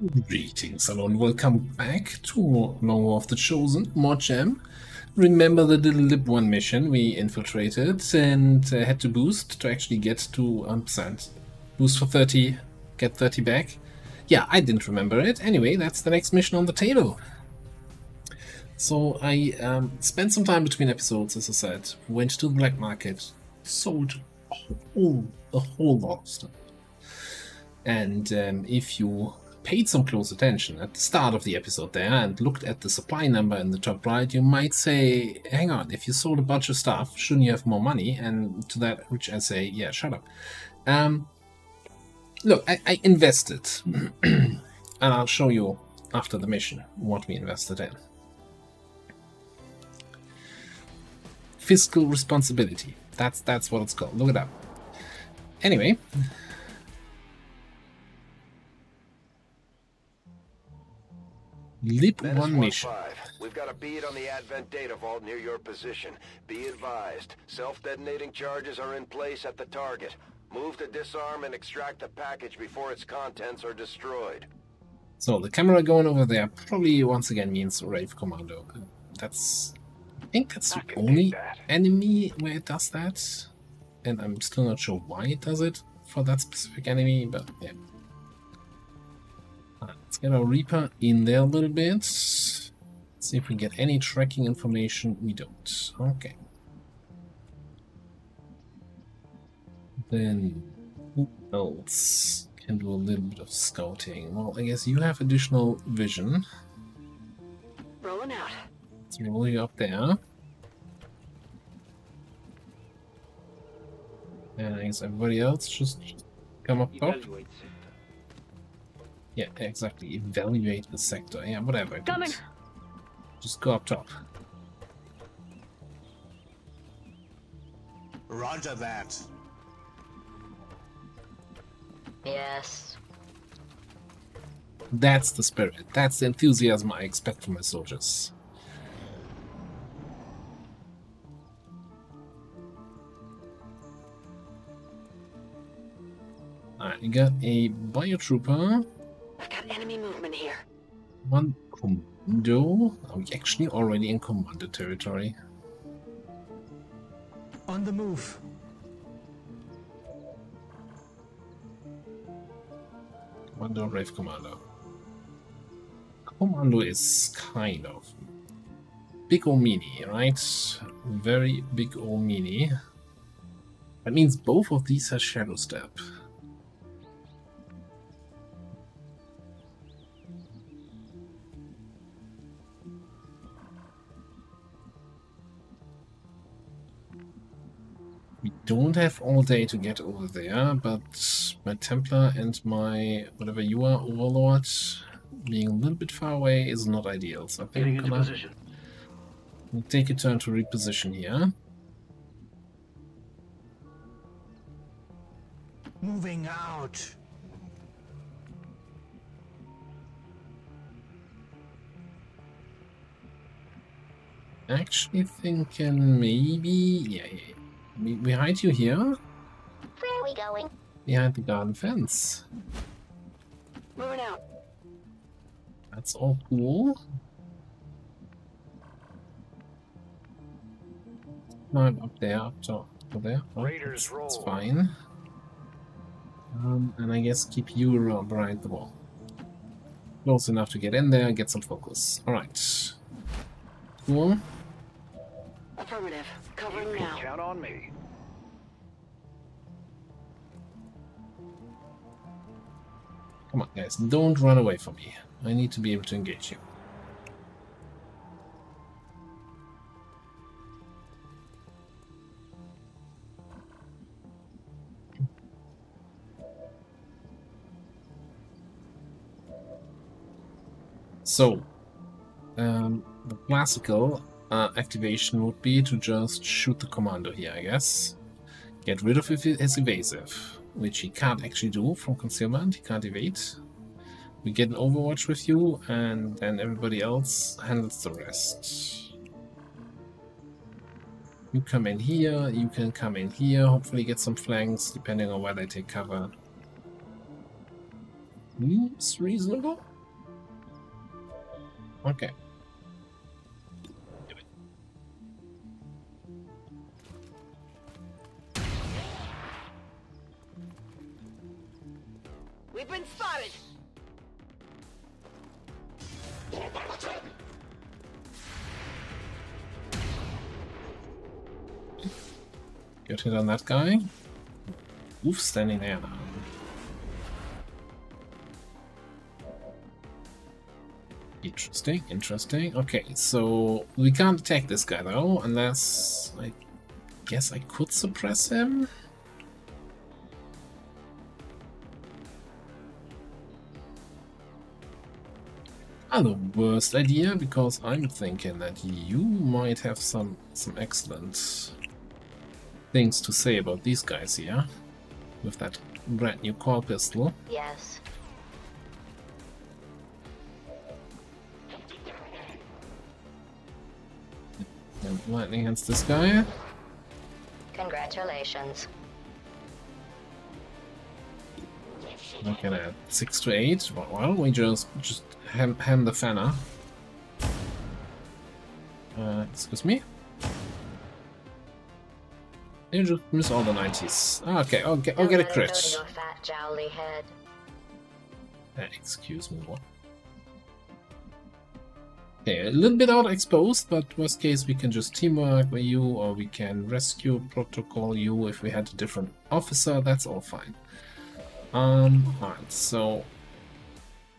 Greetings, hello, welcome back to Law of the Chosen, Mod Jam. Remember the little lib one mission we infiltrated and uh, had to boost to actually get to 100%. Boost for 30, get 30 back. Yeah, I didn't remember it. Anyway, that's the next mission on the table. So I um, spent some time between episodes, as I said, went to the black market, sold a whole, a whole lot of stuff. And um, if you paid some close attention at the start of the episode there and looked at the supply number in the top right, you might say, hang on, if you sold a bunch of stuff, shouldn't you have more money? And to that which I say, yeah, shut up. Um, look, I, I invested, and I'll show you after the mission what we invested in. Fiscal responsibility. That's that's what it's called. Look it up. Anyway, Lip Menace one mission. 1-5. We've got a bead on the Advent data vault near your position. Be advised, self-detonating charges are in place at the target. Move to disarm and extract the package before its contents are destroyed. So the camera going over there probably once again means Rave Commando. That's, I think that's I the only that. enemy where it does that, and I'm still not sure why it does it for that specific enemy. But yeah, get our Reaper in there a little bit. See if we get any tracking information. We don't. Okay. Then who else can do a little bit of scouting? Well, I guess you have additional vision. Rolling out. Let's roll you up there. And I guess everybody else just come up top. Yeah, exactly. Evaluate the sector. Yeah, whatever. Coming. Just go up top. Roger that. Yes. That's the spirit. That's the enthusiasm I expect from my soldiers. Alright, you got a biotrooper, I've got enemy movement here. one commando. Are we actually already in commando territory? On the move. Commando, Brave Commando. Commando is kind of big ol' mini, right? Very big ol' mini. That means both of these have Shadow Step. Don't have all day to get over there, but my Templar and my whatever you are, Overlord, being a little bit far away is not ideal. So I think I'm gonna position. take a turn to reposition here. Moving out. Actually thinking maybe yeah, yeah, yeah. We, we hide you here Where are we going? behind the garden fence. Moving out. That's all cool. Climb up there, up top, up there. Oh, Raiders that's- That's roll. fine. Um, and I guess keep you around behind the wall. Close enough to get in there, get some focus. Alright. Cool. Count on me. Come on, guys. Don't run away from me. I need to be able to engage you. So, um, the classical uh, activation would be to just shoot the commander here, I guess. Get rid of his his evasive, which he can't actually do from concealment. He can't evade. We get an overwatch with you, and then everybody else handles the rest. You come in here, you can come in here, hopefully get some flanks, depending on where they take cover. Seems reasonable. Okay. On that guy. Oof, standing there now. Interesting, interesting. Okay, so we can't attack this guy though, unless I guess I could suppress him. Not the worst idea, because I'm thinking that you might have some some excellent things to say about these guys here, with that brand new core pistol. Yes. And lightning against this guy. Congratulations. Looking at six to eight. Well, why don't we just just hand, hand the fanner? Uh, excuse me. You just miss all the 90s. Ah, okay, I'll get, I'll get a crit. your fat jowly head. Uh, excuse me, what? Okay, a little bit out exposed, but worst case we can just teamwork with you, or we can rescue protocol you if we had a different officer, that's all fine. Um, alright, so...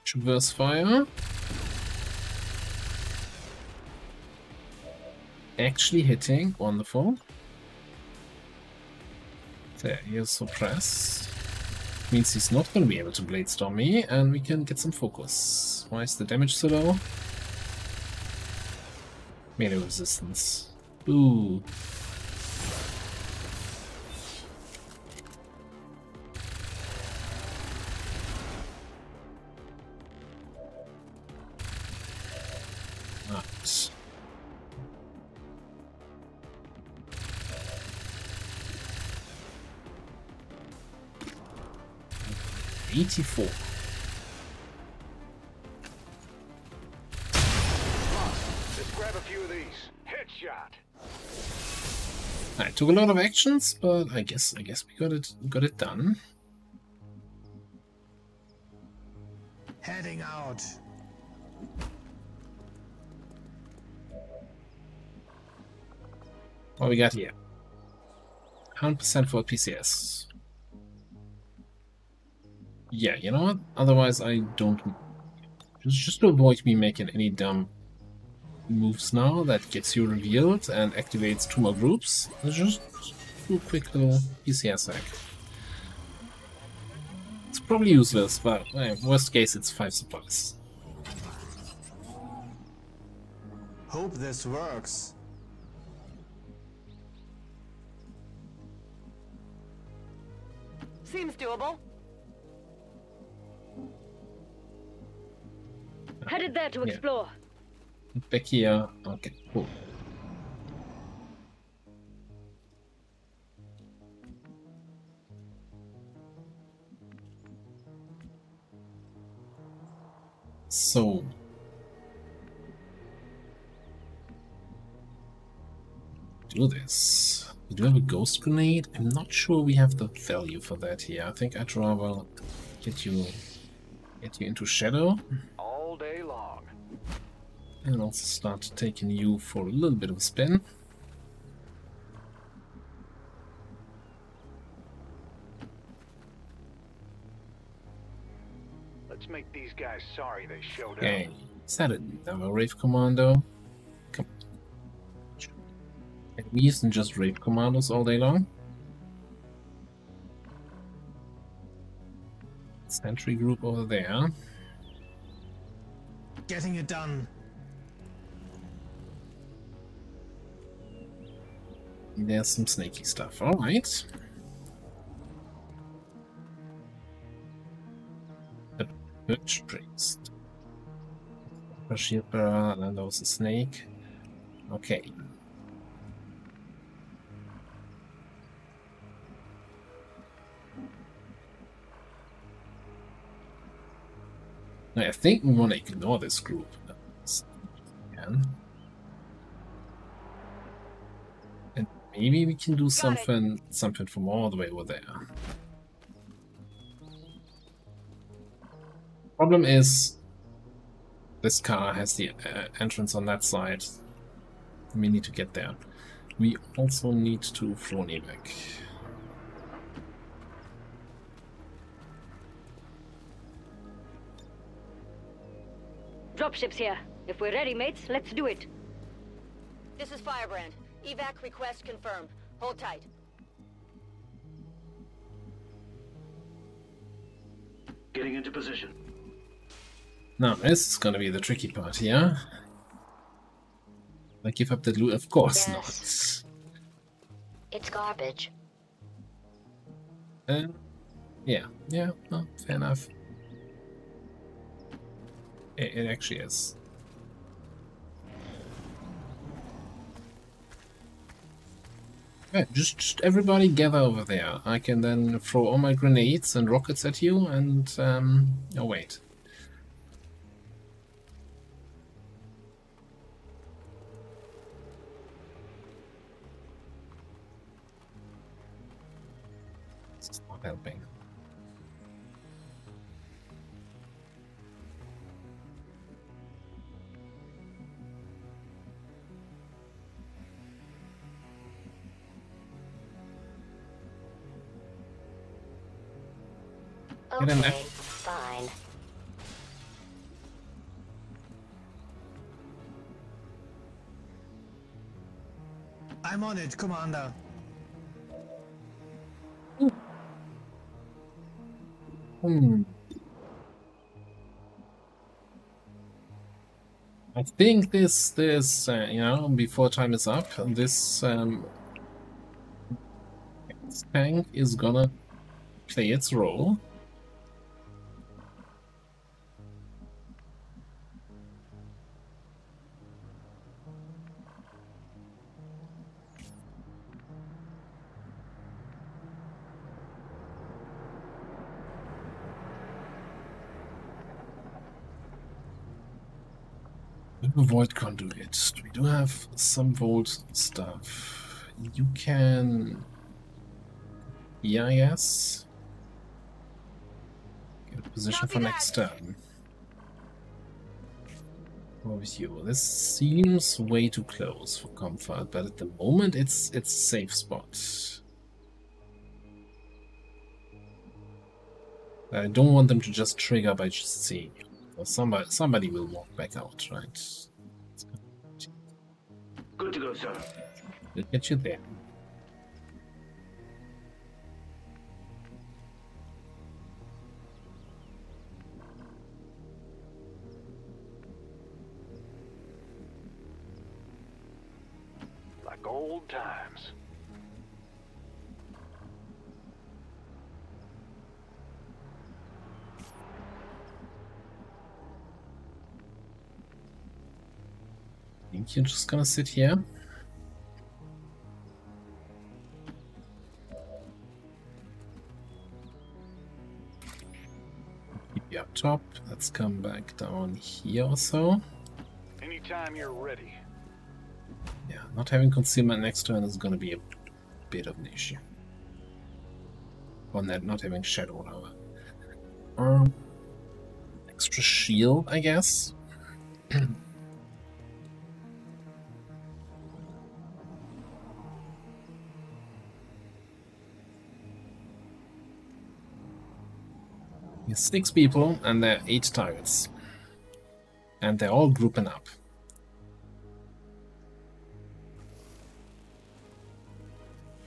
Traverse fire. Actually hitting, wonderful. There, he is suppressed. Means he's not going to be able to Blade Storm me, and we can get some focus. Why is the damage so low? Melee resistance. Ooh. 94. I took a lot of actions, but I guess I guess we got it got it done. Heading out. What we got here? 100% for PCS. Yeah, you know what? Otherwise, I don't. Just, just to avoid me making any dumb moves now that gets you revealed and activates two more groups, let's just do a quick little PCS hack. It's probably useless, but eh, worst case, it's five supplies. Hope this works. Seems doable. Headed there to Yeah. explore. Back here. Okay, cool. So. Do this. We do have a ghost grenade. I'm not sure we have the value for that here. I think I'd rather get you get you into shadow. All day long. And also start taking you for a little bit of a spin. Let's make these guys sorry they showed Okay, is that another Rave Commando? Come on. We isn't just Rave Commandos all day long. Sentry group over there. Getting it done. There's some snaky stuff. Alright. The Birch Priest. Bearer, and then there was a snake. Okay. I think we want to ignore this group. Can. And maybe we can do something something from all the way over there. Problem is, this car has the uh, entrance on that side. We need to get there. We also need to throw back. Dropships here. If we're ready, mates, let's do it. This is Firebrand. Evac request confirmed. Hold tight. Getting into position. Now, this is gonna be the tricky part here. I give up the loot? Of course yes. not. It's garbage. Uh, yeah, yeah, no, fair enough. It, it actually is. Yeah, just, just everybody gather over there. I can then throw all my grenades and rockets at you and, um, oh wait. Is not helping. Get in there. Fine. I'm on it, Commander. Hmm. I think this, this, uh, you know, before time is up, this um, tank is gonna play its role. We do have some Vault stuff. You can... Yeah, yes. Get a position for next turn. What with you? This seems way too close for comfort, but at the moment it's it's a safe spot. I don't want them to just trigger by just seeing you. Well, somebody somebody will walk back out, right? Good to go, sir. We'll get you there. Like old times. Think you're just gonna sit here. Keep up top. Let's come back down here also. Anytime you're ready. Yeah, not having concealment next turn is gonna be a bit of an issue. On that, not having shadow however. Um, extra shield, I guess. six people and there are eight targets. And they're all grouping up.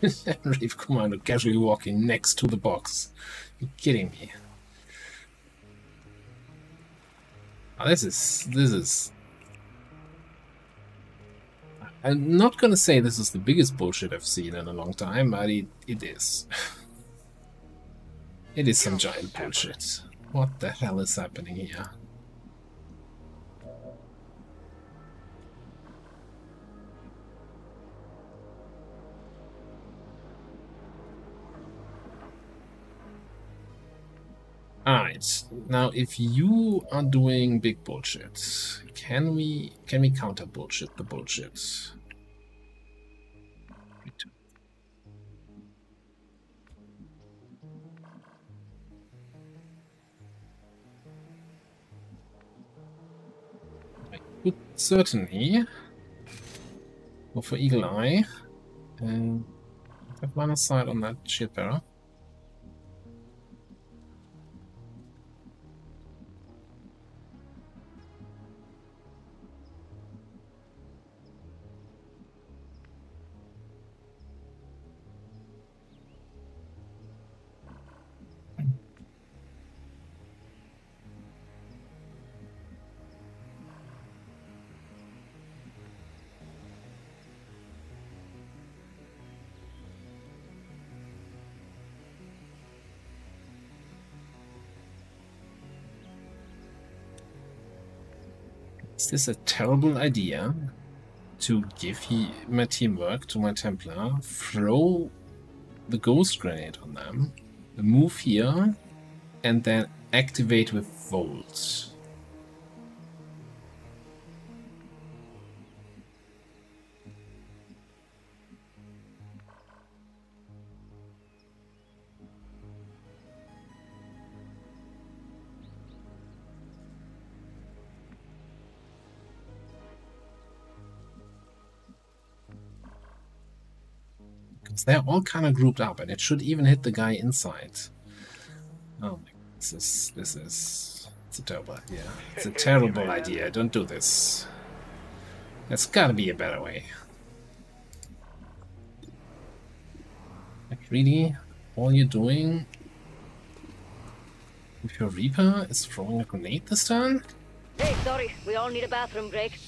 Reef Commando casually walking next to the box. You're kidding me. Oh, this is... this is... I'm not gonna say this is the biggest bullshit I've seen in a long time, but it, it is. It is some giant bullshit. What the hell is happening here? Alright, now if you are doing big bullshit, can we can we counter bullshit the bullshit? Certainly go for Eagle Eye uh, and have line sight on that shield bearer. Is this a terrible idea to give he, my teamwork to my Templar, throw the ghost grenade on them, move here, and then activate with Volt? Because they're all kind of grouped up, and it should even hit the guy inside. Oh my, this is this is it's a terrible idea. It's a terrible idea. Don't do this. There's gotta be a better way. Like really, all you're doing with your Reaper is throwing a grenade this turn? Hey, sorry, we all need a bathroom break.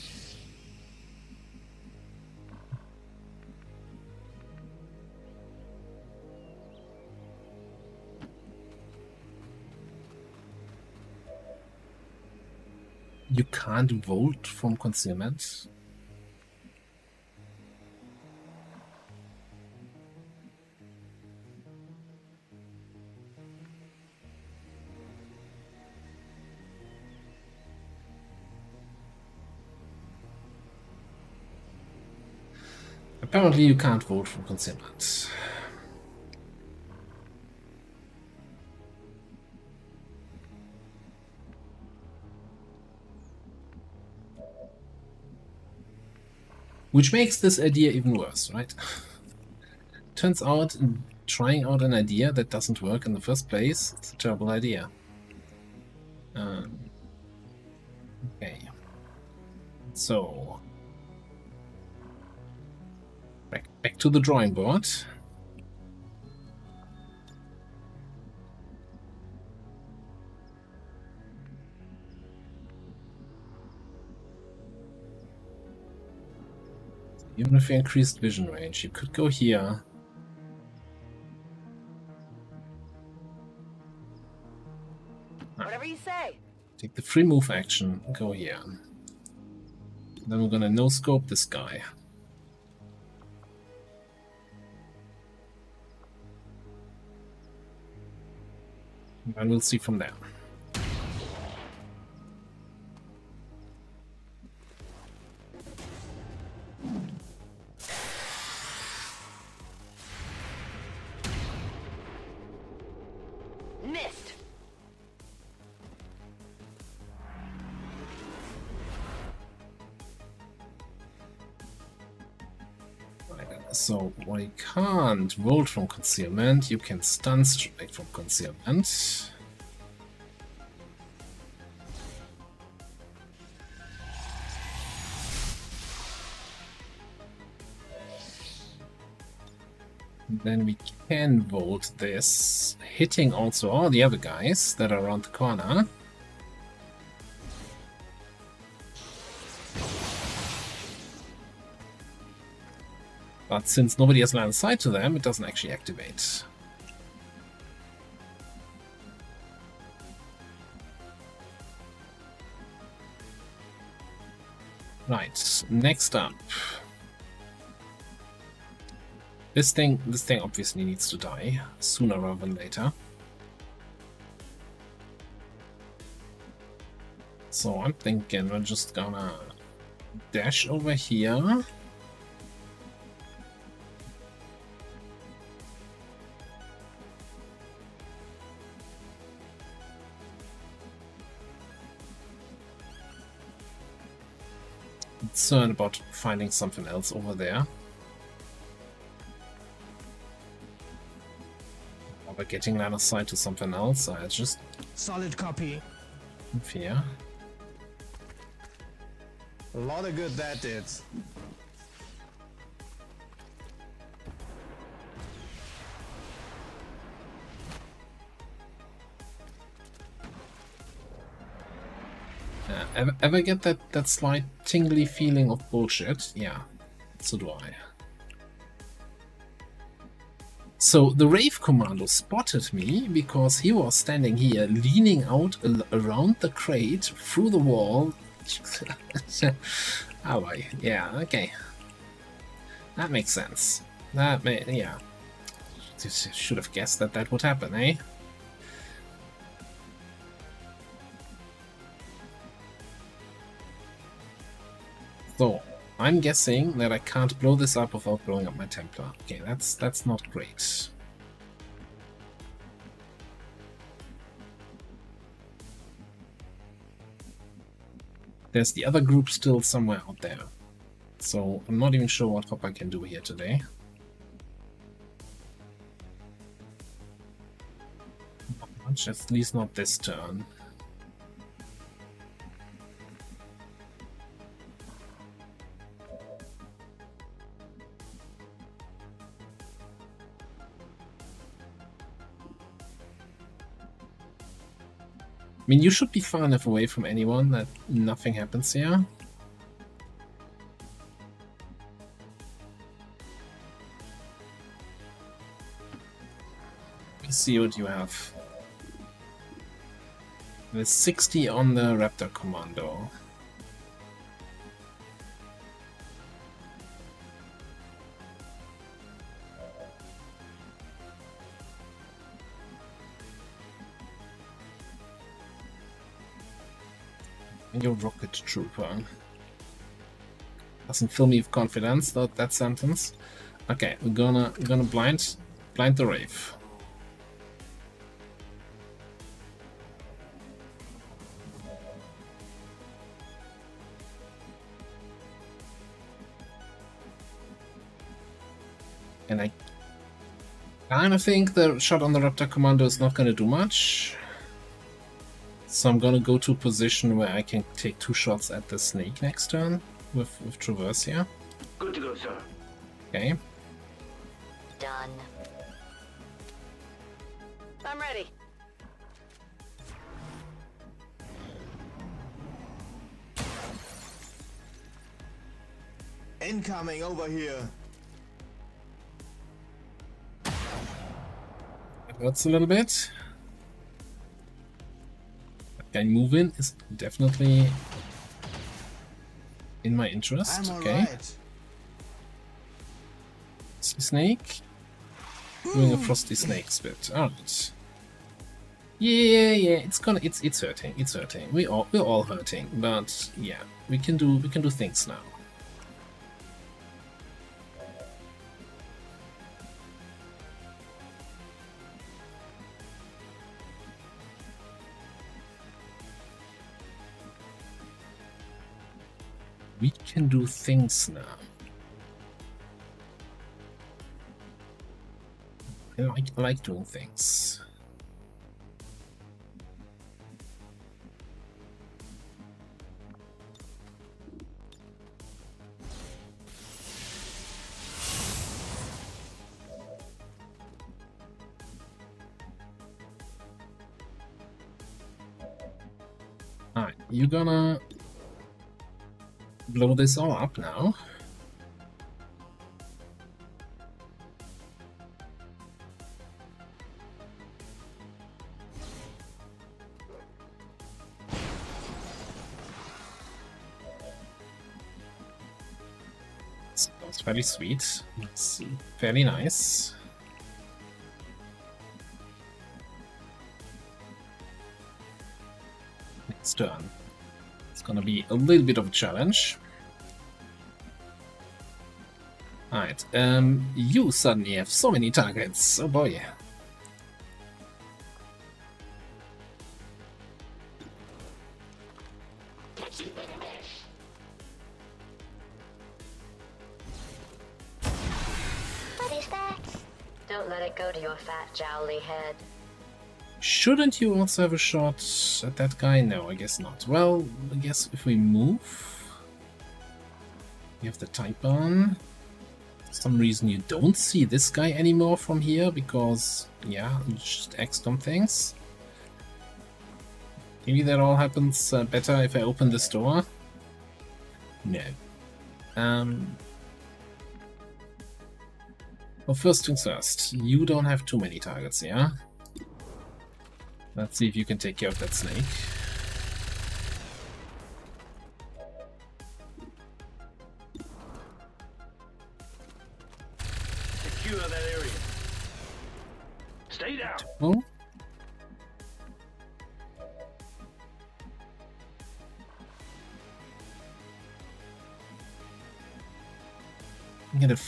You can't volt from concealment? Apparently you can't volt from concealment. Which makes this idea even worse, right? Turns out trying out an idea that doesn't work in the first place is a terrible idea. Um, okay. So back back to the drawing board. Even if you increased vision range, you could go here. Whatever you say. Take the free move action, go here. Then we're gonna no scope this guy. And we'll see from there. Volt from concealment, you can stun strike from concealment. Then we can volt this, hitting also all the other guys that are around the corner. But since nobody has of sight to them, it doesn't actually activate. Right, next up. This thing, this thing obviously needs to die, sooner rather than later. So I'm thinking we're just gonna dash over here. Concerned about finding something else over there. Or we're getting line of sight to something else. I just Solid copy. fear. A lot of good that did. Ever, get that, that slight tingly feeling of bullshit? Yeah, so do I. So the Rave Commando spotted me because he was standing here leaning out around the crate through the wall. oh, boy. yeah, okay. That makes sense. That may, yeah. Should have guessed that that would happen, eh? I'm guessing that I can't blow this up without blowing up my Templar. Okay, that's that's not great. There's the other group still somewhere out there. So I'm not even sure what Hopper can do here today. Not much, at least not this turn. Mean, you should be far enough away from anyone that nothing happens here. Let's see what you have. There's 60 on the Raptor Commando. Your rocket trooper. Doesn't fill me with confidence, that, that sentence. Okay, we're gonna we're gonna blind blind the rave. And I kind of think the shot on the Raptor Commando is not gonna do much. So I'm gonna go to a position where I can take two shots at the snake next turn with, with Traverse here. Good to go, sir. Okay. Done. I'm ready. Incoming over here. That hurts a little bit. Moving is definitely in my interest. Okay. Frosty Snake. Doing a frosty snake spit. Alright. Yeah, yeah, it's gonna it's it's hurting. It's hurting. We all we're all hurting, but yeah, we can do we can do things now. Can do things now. I like, I like doing things. Alright, you gonna blow this all up now. That's fairly sweet. It's fairly nice. Next turn. It's gonna be a little bit of a challenge. Alright, um, you suddenly have so many targets. Oh boy. What is that? Don't let it go to your fat, jowly head. Shouldn't you also have a shot at that guy? No, I guess not. Well, I guess if we move... We have the type on. Some reason you don't see this guy anymore from here, because, yeah, just XCOM things. Maybe that all happens uh, better if I open this door? No. Um... Well, first things first, you don't have too many targets, yeah? Let's see if you can take care of that snake.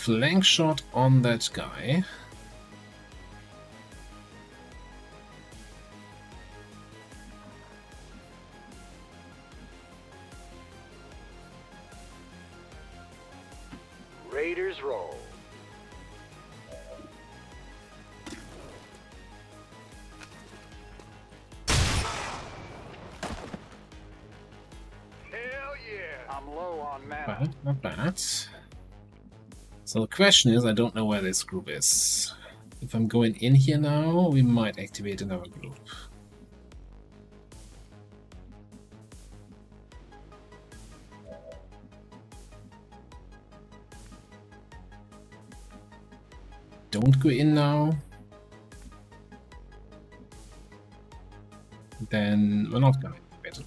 Flank shot on that guy. Question is, I don't know where this group is. If I'm going in here now, we might activate another group. Don't go in now. Then we're not gonna activate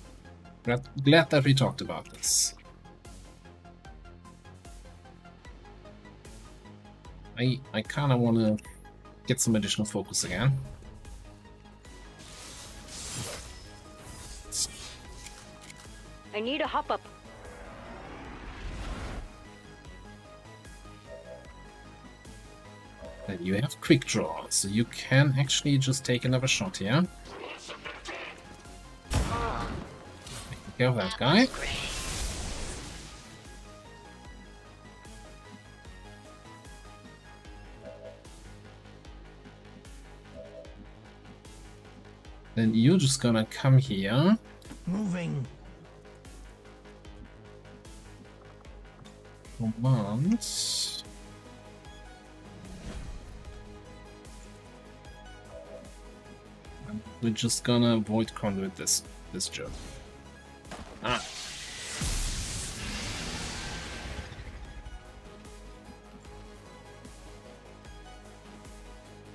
it. Glad that we talked about this. I I kind of want to get some additional focus again. I need a hop up. And you have quick draw, so you can actually just take another shot here. Take care of that guy. Then you're just gonna come here. Moving. Command. We're just gonna avoid conduit this this job.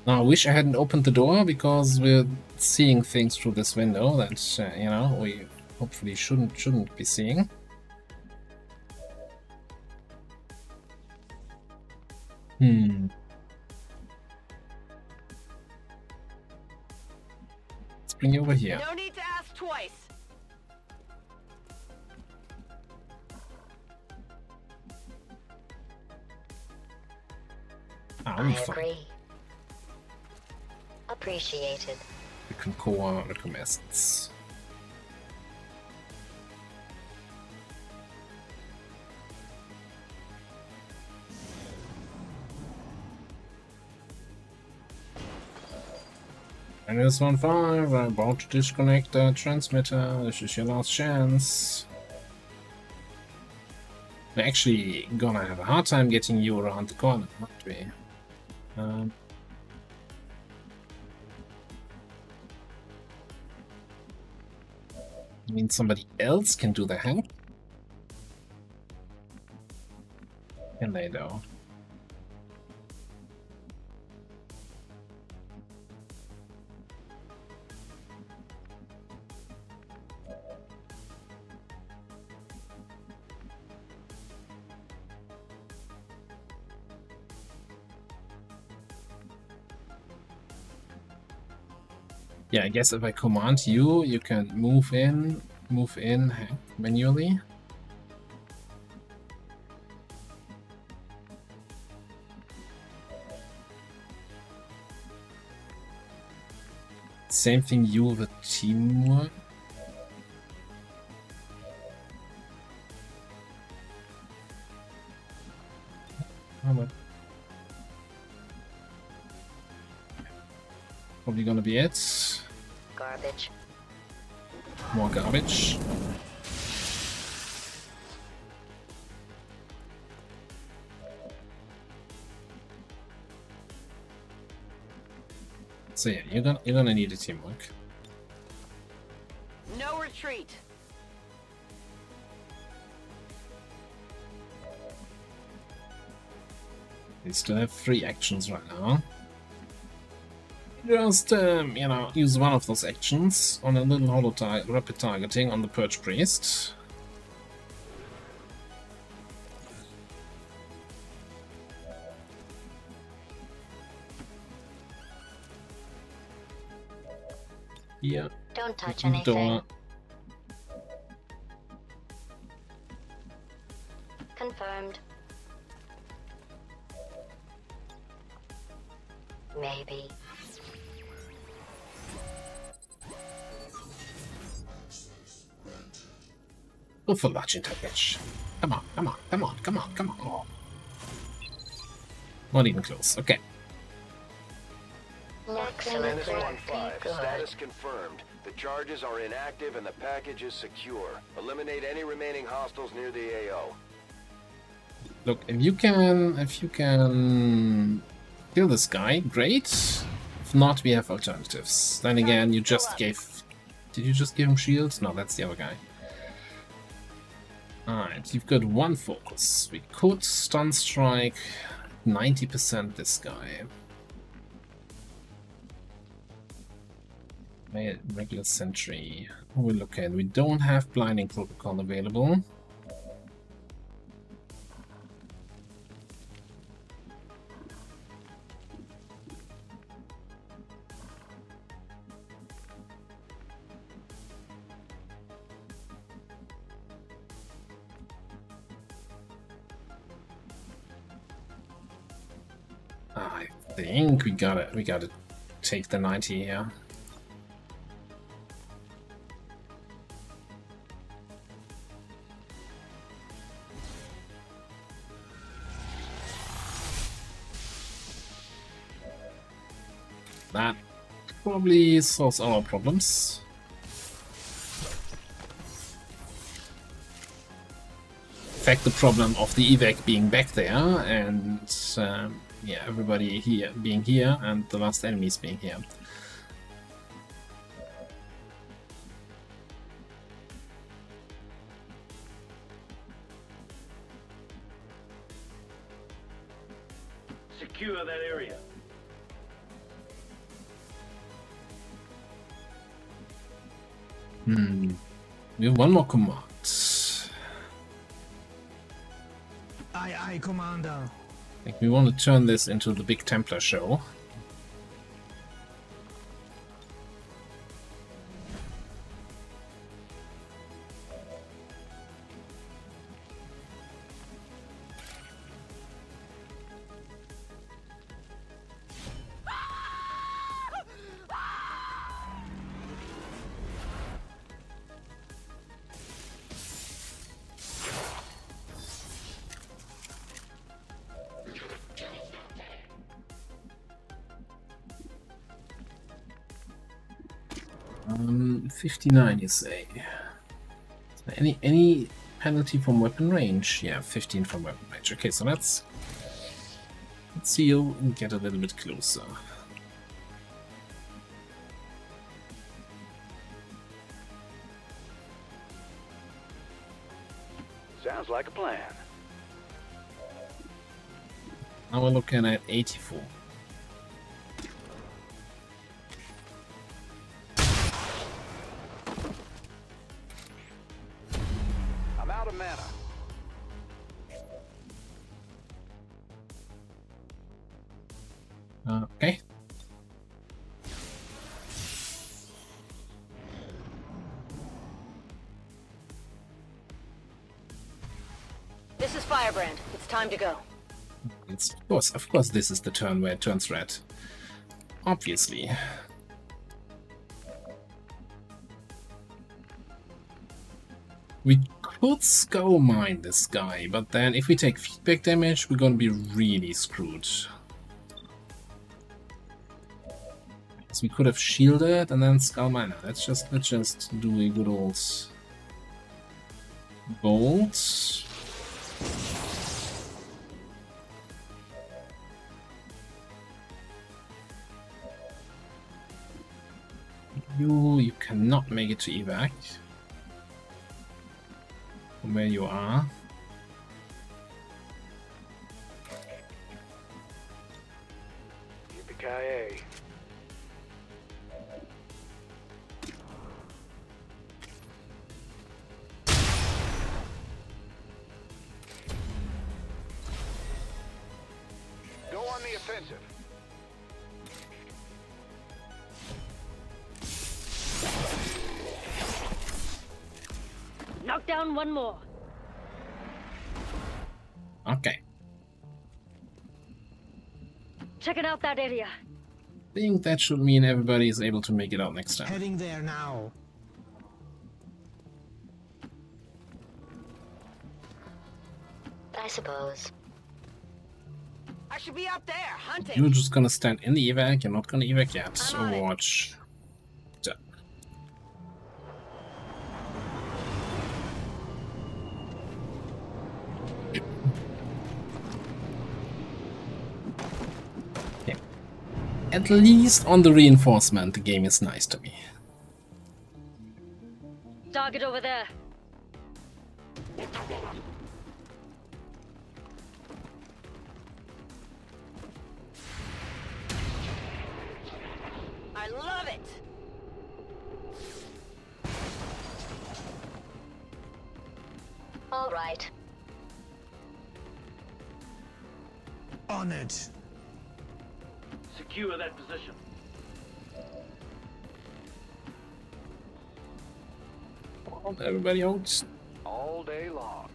Now, I wish I hadn't opened the door because we're seeing things through this window that uh, you know we hopefully shouldn't shouldn't be seeing. Hmm. Let's bring you over here. No need to ask twice. Ah, I fine. agree. Appreciated. We can core reconnaissance. And this one five, I'm about to disconnect the transmitter. This is your last chance. We're actually gonna have a hard time getting you around the corner, aren't we? Um, I mean, somebody else can do the help. Can they, though? I guess if I command you, you can move in move in manually. Same thing you with teamwork. Probably gonna be it. Garbage. More garbage. So yeah, you're gonna you're gonna need a teamwork. No retreat. They still have three actions right now. Just, um, you know, use one of those actions on a little tar rapid targeting on the Purge Priest. Yeah, Don't touch anything. Confirmed. Go for large bitch. Come on, come on, come on, come on, come on. Oh. Not even close. Okay. Excellent. Menace 1-5, status confirmed. The charges are inactive and the package is secure. Eliminate any remaining hostiles near the AO. Look, if you can, if you can kill this guy, great. If not, we have alternatives. Then again, you just gave. Did you just give him shields? No, that's the other guy. Alright, you've got one focus. We could stun strike 90% this guy. Regular sentry. We'll look at. We don't have blinding protocol available. We gotta we gotta take the 90 here. That probably solves our problems. In fact the problem of the evac being back there and um, yeah everybody here being here and the last enemies being here Secure that area. hmm. we have one more command Aye, aye, Commander. Think we want to turn this into the big Templar show 59, you say. Any any penalty from weapon range? Yeah, 15 from weapon range. Okay, so let's let's see you get a little bit closer. Sounds like a plan. Now we're looking at 84. Firebrand. It's time to go. It's, of course, of course, this is the turn where it turns red. Obviously. We could skull mine this guy, but then if we take feedback damage, we're gonna be really screwed. So we could have shielded and then skull miner. Let's just let's just do a good old bolt. You you cannot make it to evac from where you are. Down one more. Okay. Checking out that area. I think that should mean everybody is able to make it out next time. Heading there now. I suppose. I should be out there hunting. You're just gonna stand in the evac, you're not gonna evac yet. I'm on At least on the reinforcement, the game is nice to me. Target over there. I love it. All right. On it. Secure that position. Hold everybody out. All day long.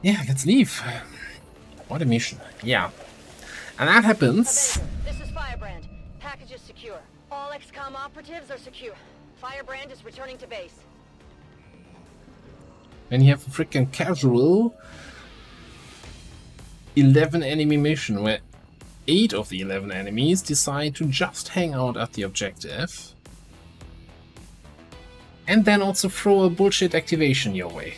Yeah, let's leave. What a mission. Yeah. And that happens. Avenger, this is Firebrand. Package is secure. All XCOM operatives are secure. Firebrand is returning to base. when you have a freaking casual 11 enemy mission where 8 of the 11 enemies decide to just hang out at the objective and then also throw a bullshit activation your way.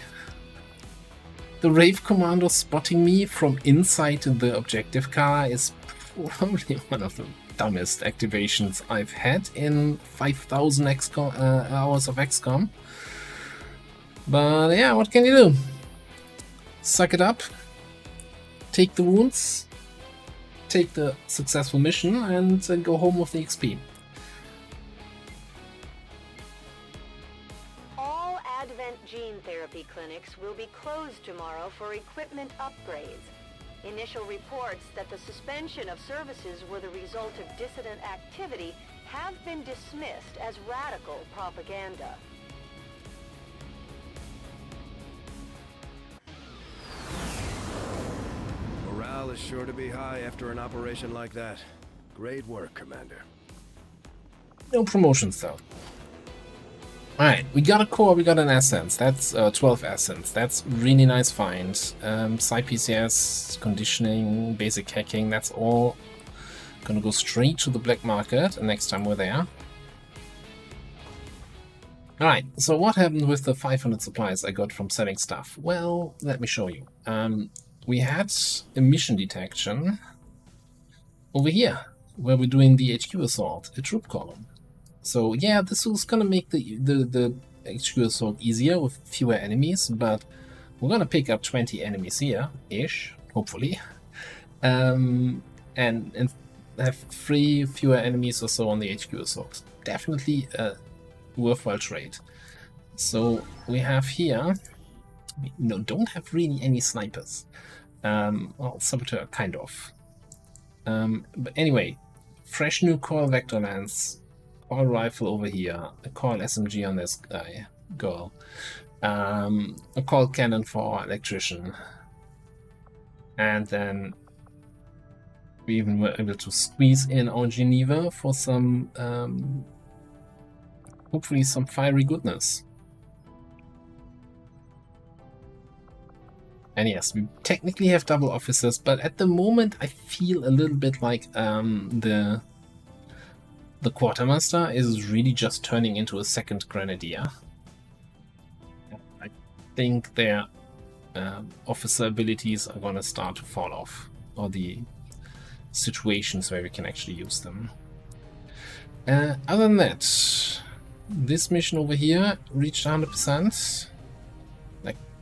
The Rave Commando spotting me from inside the objective car is probably one of the dumbest activations I've had in 5000 XCOM, uh, hours of XCOM. But yeah, what can you do? Suck it up, take the wounds, take the successful mission, and uh, go home with the XP. All Advent gene therapy clinics will be closed tomorrow for equipment upgrades. Initial reports that the suspension of services were the result of dissident activity have been dismissed as radical propaganda. Morale is sure to be high after an operation like that. Great work, Commander. No promotions though. Alright, we got a core, we got an essence. That's uh, 12 essence. That's really nice find. Um, PCS, conditioning, basic hacking, that's all gonna go straight to the black market next time we're there. Alright, so what happened with the 500 supplies I got from selling stuff? Well, let me show you. Um, we had emission detection over here, where we're doing the HQ assault, a troop column. So yeah, this was gonna make the, the, the HQ assault easier with fewer enemies, but we're gonna pick up 20 enemies here, ish, hopefully. Um, and, and have three fewer enemies or so on the HQ assault. Definitely a worthwhile trade. So we have here, we no, don't have really any snipers. Um, well, saboteur, kind of. Um, but anyway, fresh new coil vector lens, coil rifle over here, a coil SMG on this guy. girl. Um, a coil cannon for electrician. And then we even were able to squeeze in our Geneva for some, um, hopefully some fiery goodness. And yes, we technically have double officers, but at the moment I feel a little bit like um, the the quartermaster is really just turning into a second grenadier. I think their uh, officer abilities are gonna start to fall off, or the situations where we can actually use them. Uh, other than that, this mission over here reached 100%.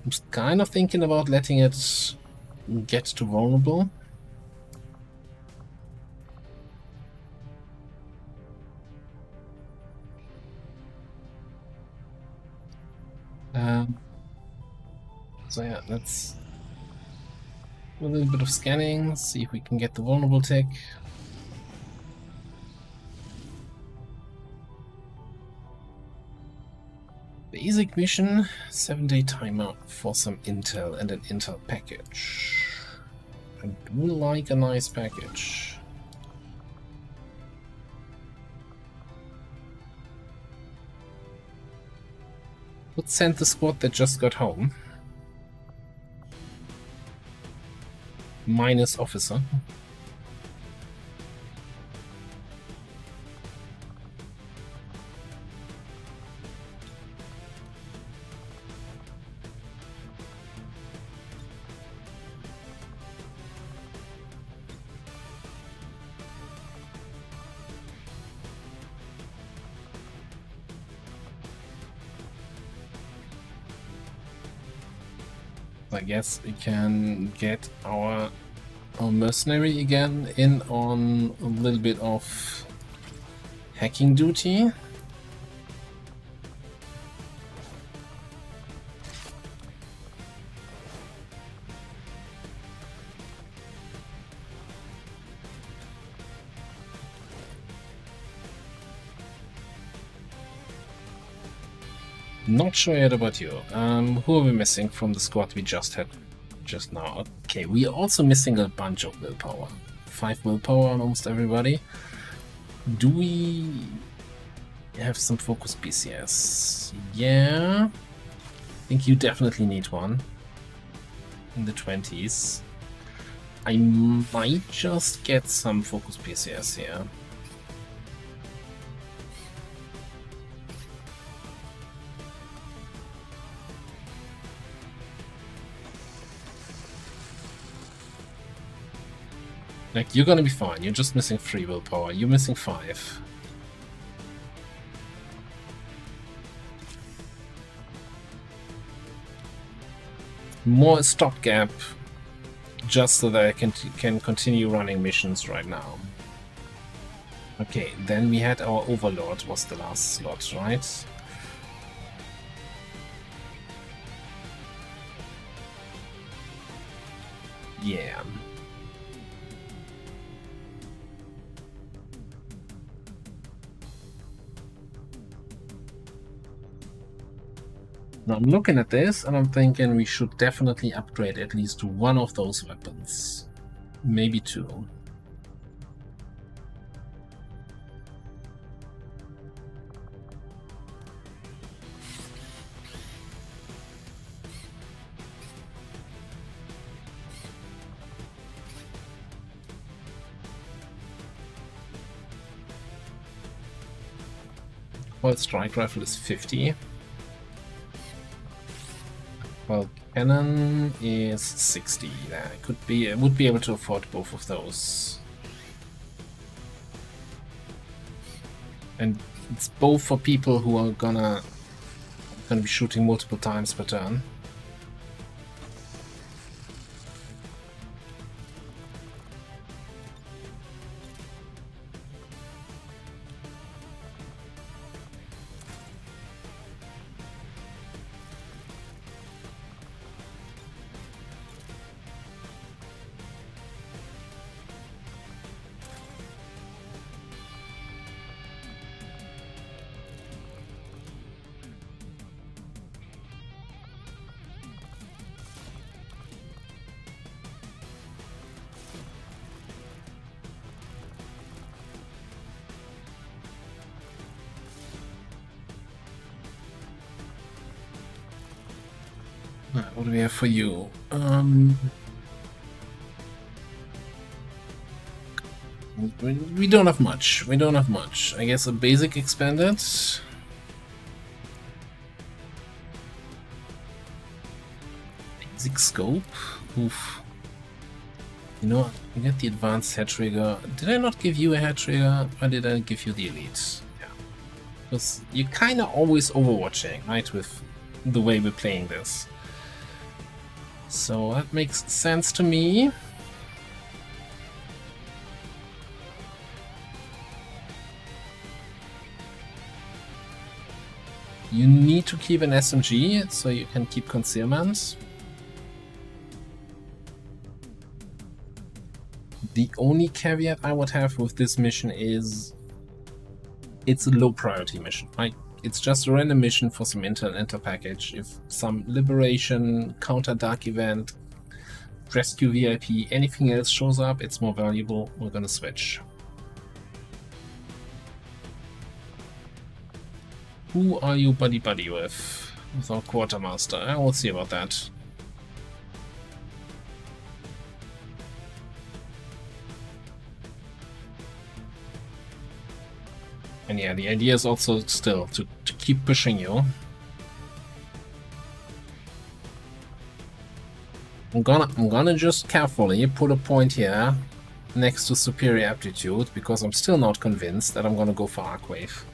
I'm kind of thinking about letting it get to vulnerable. Um, so yeah, let's do a little bit of scanning, see if we can get the vulnerable tick. Basic mission, 7 day timer for some intel and an intel package. I do like a nice package. Let's send the squad that just got home. Minus officer. Guess we can get our, our mercenary again in on a little bit of hacking duty. Not sure yet about you. Um, who are we missing from the squad we just had just now? Okay, we are also missing a bunch of willpower. Five willpower on almost everybody. Do we have some focus PCS? Yeah. I think you definitely need one. In the 20s. I might just get some focus PCS here. Like, you're gonna be fine. You're just missing three willpower. You're missing five. More stopgap, just so that I can can continue running missions right now. Okay, then we had our Overlord was the last slot, right? Yeah. Now I'm looking at this and I'm thinking we should definitely upgrade at least one of those weapons. Maybe two. Well, strike rifle is 50. Well, cannon is 60. Yeah, I could be, I would be able to afford both of those. And it's both for people who are gonna gonna be shooting multiple times per turn. What do we have for you? Um, we, don't have much. We don't have much. I guess a basic expanded. Basic scope. Oof. You know, you get the advanced hair trigger. Did I not give you a hair trigger? Or did I give you the elite? Yeah. Because you're kind of always overwatching, right? With the way we're playing this. So that makes sense to me. You need to keep an SMG so you can keep concealment. The only caveat I would have with this mission is it's a low priority mission, right? It's just a random mission for some intel enter package. If some liberation, counter dark event, rescue VIP, anything else shows up, it's more valuable. We're gonna switch. Who are you buddy buddy with? With our quartermaster. I will see about that. And yeah, the idea is also still to, to keep pushing you. I'm gonna I'm gonna just carefully put a point here next to superior aptitude because I'm still not convinced that I'm gonna go for Arcwave.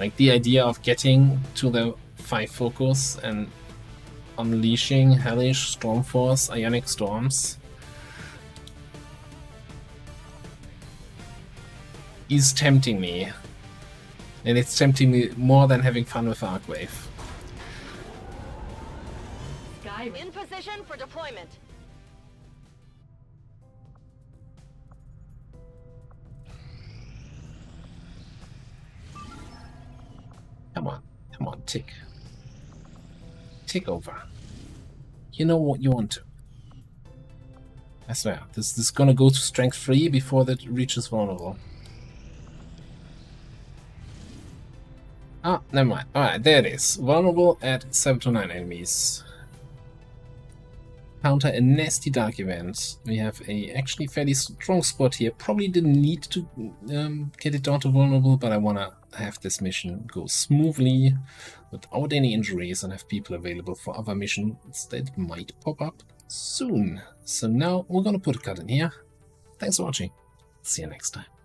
Like the idea of getting to the 5 focus and unleashing Hellish, Stormforce, Ionic Storms is tempting me. And it's tempting me more than having fun with Arcwave. In position for deployment. Come on, come on, tick. Tick over. You know what you want to. I swear, this, this is gonna go to strength 3 before that reaches vulnerable. Ah, never mind. Alright, there it is. Vulnerable at 7 to 9 enemies. Counter a nasty dark event. We have a actually fairly strong spot here. Probably didn't need to um, get it down to vulnerable, but I wanna have this mission go smoothly without any injuries and have people available for other missions that might pop up soon. So now we're gonna put a cut in here. Thanks for watching. See you next time.